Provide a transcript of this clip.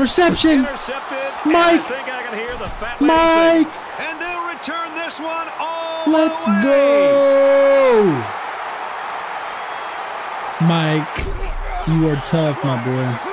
Reception. Mike. I I Mike. And they'll return this one all Let's away. go. Mike, you are tough, my boy.